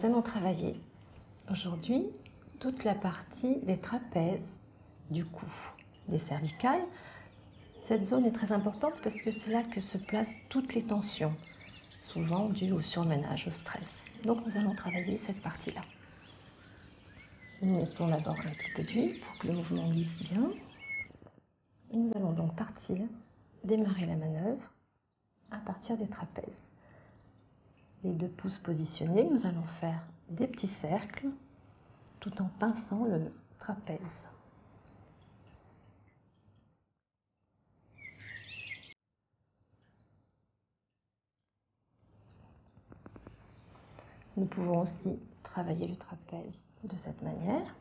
nous allons travailler aujourd'hui toute la partie des trapèzes, du cou, des cervicales. Cette zone est très importante parce que c'est là que se placent toutes les tensions, souvent dues au surmenage, au stress. Donc nous allons travailler cette partie-là. Nous mettons d'abord un petit peu d'huile pour que le mouvement glisse bien. Nous allons donc partir, démarrer la manœuvre à partir des trapèzes. Les deux pouces positionnés, nous allons faire des petits cercles tout en pinçant le trapèze. Nous pouvons aussi travailler le trapèze de cette manière.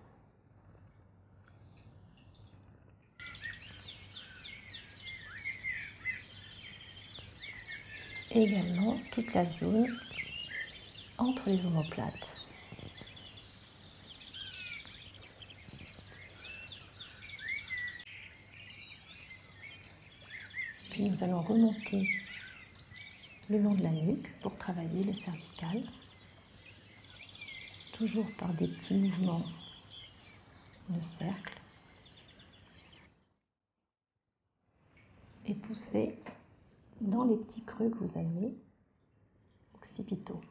Également toute la zone entre les omoplates. Puis nous allons remonter le long de la nuque pour travailler les cervicales toujours par des petits mouvements de cercle et pousser dans les petits creux que vous avez occipitaux.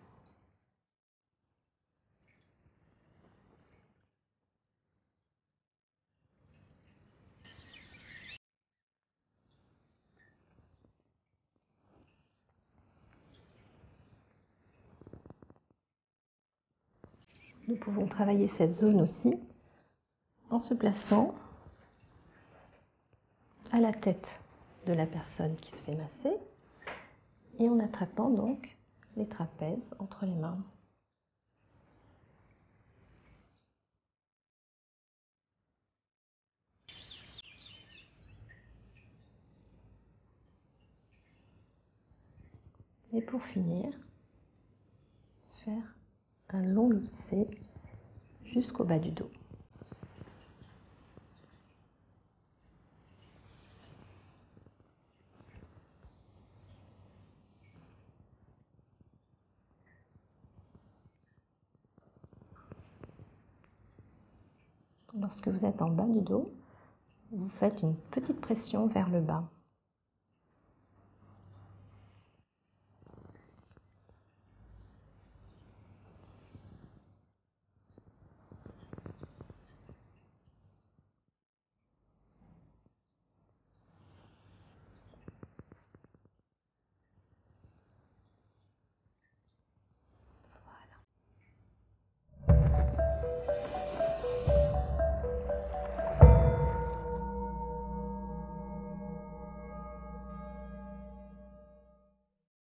Nous pouvons travailler cette zone aussi en se plaçant à la tête de la personne qui se fait masser et en attrapant donc les trapèzes entre les mains. Et pour finir, faire un long lissé jusqu'au bas du dos. Lorsque vous êtes en bas du dos, vous faites une petite pression vers le bas.